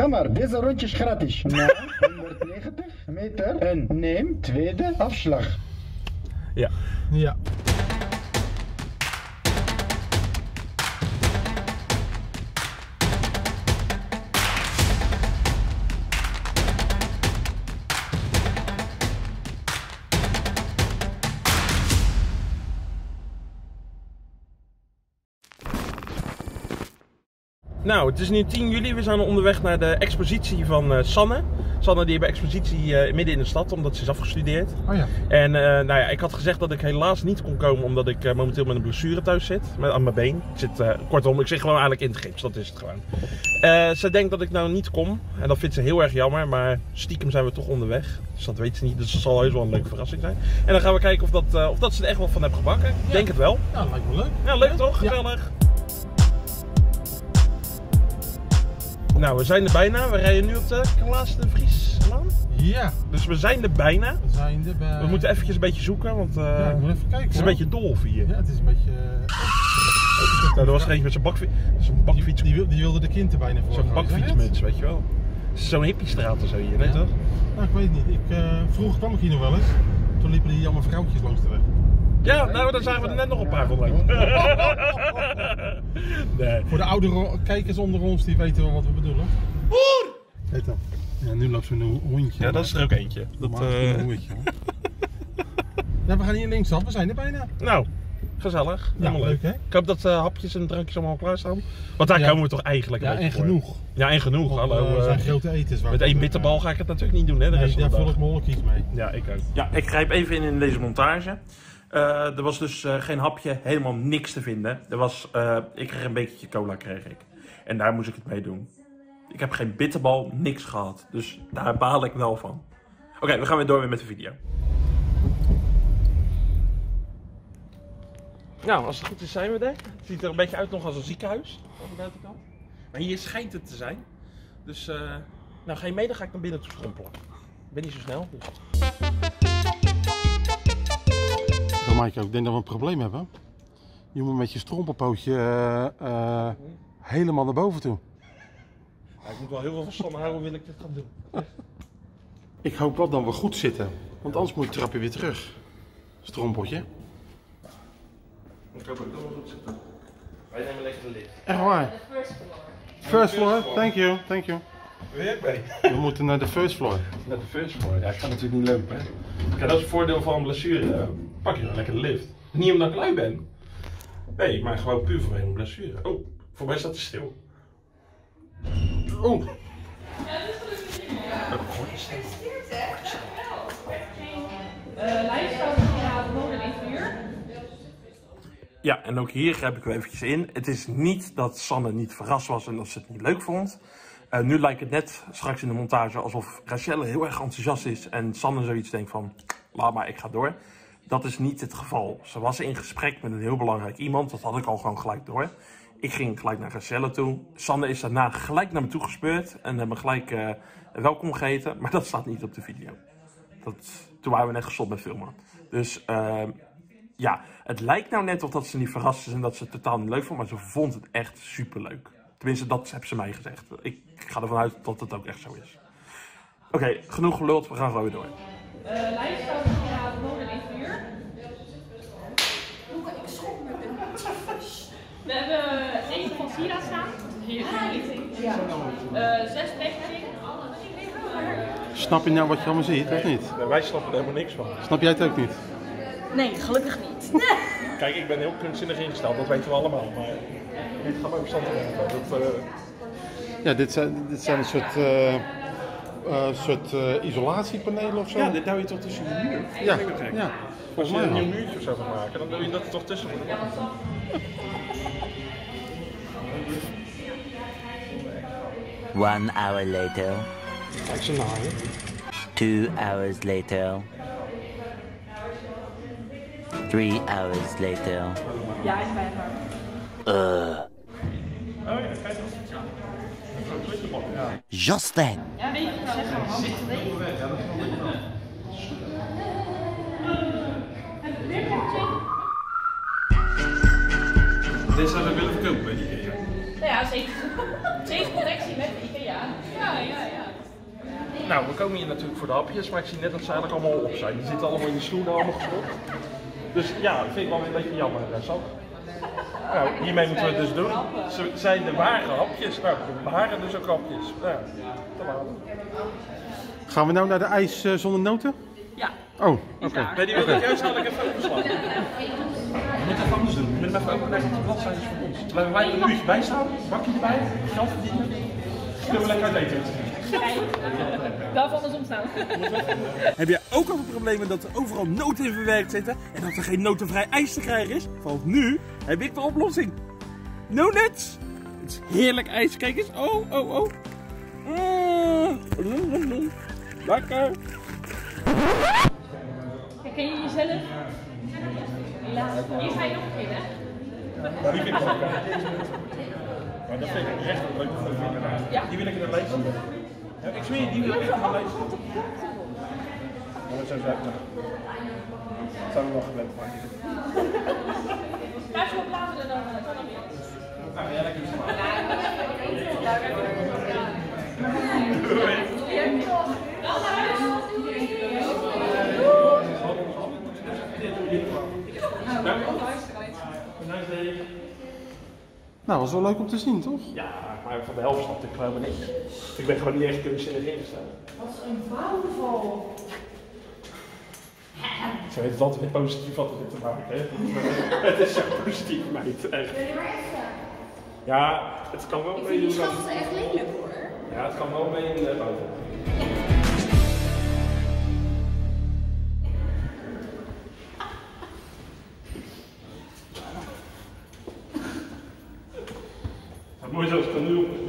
Ga maar, deze rondje is gratis. Na 190 meter en neem tweede afslag. Ja. Ja. Nou, het is nu 10 juli. We zijn onderweg naar de expositie van eh, Sanne. Sanne die heeft expositie eh, midden in de stad, omdat ze is afgestudeerd. Oh ja. En eh, nou ja, ik had gezegd dat ik helaas niet kon komen, omdat ik momenteel met een blessure thuis zit. Met, aan mijn been. Ik zit, kortom, ik zit gewoon eigenlijk in het gips. Dat is het gewoon. Ze denkt dat ik nou niet kom. En dat vindt ze heel erg jammer. Maar stiekem zijn we toch onderweg. Dus dat weet ze niet. Dus dat zal heus wel een leuke verrassing zijn. En dan gaan we kijken of, dat, of dat ze er echt wel van heeft gebakken. Ik denk het wel. Ja, lijkt me leuk. Ja, leuk toch? Ja. Gezellig. Nou, we zijn er bijna. We rijden nu op de Klaas de Vrieslaan. Ja, Dus we zijn er bijna. we zijn er bij. We moeten eventjes een beetje zoeken, want eh, Ja, ik moet even kijken. het is een beetje dolf hier. Ja, het is een beetje. eh, Nou, er was er eentje met zijn bakfiets. Zo'n bakfiets. Die, die wilde de kind er bijna voor. Zo'n bakfietsmuts, weet je wel. Zo'n hippiestraat of zo hier, nee Ja. toch? Nou, ik weet het niet. Ik, eh, vroeger kwam ik hier nog wel eens. Toen liepen die allemaal vrouwtjes langs de weg. Ja, nou, daar zagen we er net nog een paar van. Nee. Voor de oude kijkers onder ons, die weten wel wat we bedoelen. Boer! Kijk dan. Ja, nu loopt zo'n hondje. Ja, dat is er ook eentje. Dat, Dat eh, een hondje. hoor. Ja, we gaan hier linksaf. We zijn er bijna. Nou, gezellig. Ja, leuk. leuk hè? Ik hoop dat eh, hapjes en drankjes allemaal klaar staan. Want daar Ja. komen we toch eigenlijk een Ja, en voor. genoeg. Ja, en genoeg. Want, Hallo. eh, we zijn grote etens. met één bitterbal ga ik het natuurlijk niet doen, hè? De Nee, rest daar vul ik mijn holkies mee. Ja, ik ook. Ja, ik grijp even in in deze montage. Eh, er was dus eh, geen hapje, helemaal niks te vinden. Er was, eh, ik kreeg een bekertje cola, kreeg ik. En daar moest ik het mee doen. Ik heb geen bitterbal, niks gehad. Dus daar baal ik wel van. Oké, we gaan weer door met de video. Nou, als het goed is zijn we er. Het ziet er een beetje uit nog als een ziekenhuis. Aan de buitenkant. Maar hier schijnt het te zijn. Dus, nou ga je mee, dan ga ik naar binnen toe strompelen. Ik ben niet zo snel, dus... Zo Maaike, ik denk dat we een probleem hebben. Je moet met je strompelpootje eh, eh, helemaal naar boven toe. Ja, ik moet wel heel veel verstand houden, wil ik dit gaan doen. Ik hoop wel dat we goed zitten. Want anders moet je trap je weer terug. Strompeltje. Ik hoop ook dat we goed zitten. Wij nemen lekker de lift. Echt waar? First floor, thank you, thank you. Weer bij. We moeten naar de first floor. Naar de first floor. Ja, ik ga natuurlijk niet lopen. Hè. Kijk, dat is het voordeel van een blessure. Pak je dan lekker de lift. Niet omdat ik lui ben. Nee, maar gewoon puur voor een blessure. Oh, voor mij staat het stil. Oeh, Ja, en ook hier grijp ik weer eventjes in. Het is niet dat Sanne niet verrast was en dat ze het niet leuk vond. Eh, nu lijkt het net straks in de montage alsof Rachelle heel erg enthousiast is en Sanne zoiets denkt van, laat maar, ik ga door. Dat is niet het geval. Ze was in gesprek met een heel belangrijk iemand, dat had ik al gewoon gelijk door. Ik ging gelijk naar Rachelle toe. Sanne is daarna gelijk naar me toe gespeurd en hebben gelijk eh, welkom geheten, maar dat staat niet op de video. Dat, toen waren we net gestopt met filmen. Dus ehm, ja, het lijkt nou net of dat ze niet verrast is en dat ze het totaal niet leuk vond, maar ze vond het echt super leuk. Tenminste, dat heeft ze mij gezegd. Ik ga ervan uit dat het ook echt zo is. Oké, genoeg geluld, we gaan gewoon weer door. We hebben één van Sira staan. Hier ja. uh, zes packaging. snap je nou wat je allemaal ziet, of niet? wij snappen er helemaal niks van. Snap jij het ook niet? Nee, gelukkig niet. Kijk, ik ben heel kunstzinnig ingesteld, dat weten we allemaal. Maar dit gaat mijn verstand erin. Dat, eh, Ja, dit zijn, dit zijn een soort, eh, eh, soort isolatiepanelen of zo. Ja, dit hou je toch tussen de muur? ja, ja. Als je een nieuw muurtje of zo gaat maken, dan wil je dat er toch tussen. One hour later, Kijk ze naaien. two hours later, three hours later. Ja, hij is bijna klaar. Just then, Ja, weet je, ik Dit zou ik willen verkopen bij. Nou ja, zeker. Zeker connectie met de IKEA. Ja, ja, ja. Nou, we komen hier natuurlijk voor de hapjes, maar ik zie net dat ze eigenlijk allemaal op zijn. Die zitten allemaal in de stoelen, allemaal gestopt. Dus ja, dat vind ik wel weer een beetje jammer, hè, Sam. Nou, hiermee moeten we het dus doen. Ze zijn de ware hapjes. Nou, de waren dus ook hapjes. Nou. Gaan we nou naar de ijs eh, zonder noten? Ja. Oh, oké. Nee, die wil ik juist had ik even overslaan. We moeten even anders doen. We moeten even overleggen wat de bladzijden voor ons. Terwijl wij er een uurtje bij staan, bakje erbij, geld verdienen. Kunnen we lekker uit eten. Daarvan is ontstaan. Heb jij ook al problemen dat er overal noten in verwerkt zitten en dat er geen notenvrij ijs te krijgen is? Want nu heb ik de oplossing. No nuts! Het is heerlijk ijs. Kijk eens. Oh, oh, oh. Mm. Lekker. Ken je jezelf? Helaas. Hier ga je nog een keer, hè? Ja, die vind ik. Maar dat vind ik echt een leuke foto. Ja. Die wil ik in de lijst zien. Ja, ik zweer die wil ik echt in de lijst zien. Ja, dat zou zijn. Dat zou ik wel gewend maken. Je wat later dan eh. Nou, ja, lekker Nou, was wel leuk om te zien, toch? Ja, maar van de helft snapte ik geloof ik niks. Ik ben gewoon niet echt kunstzinnig ingestaan. Wat een bouwval. Ze weet het altijd weer positief wat te maken heeft. het is zo positief, meid. Echt. Ja, het kan wel mee. Die schat echt lelijk hoor. Ja, het kan wel mee in de bouw. Het mooie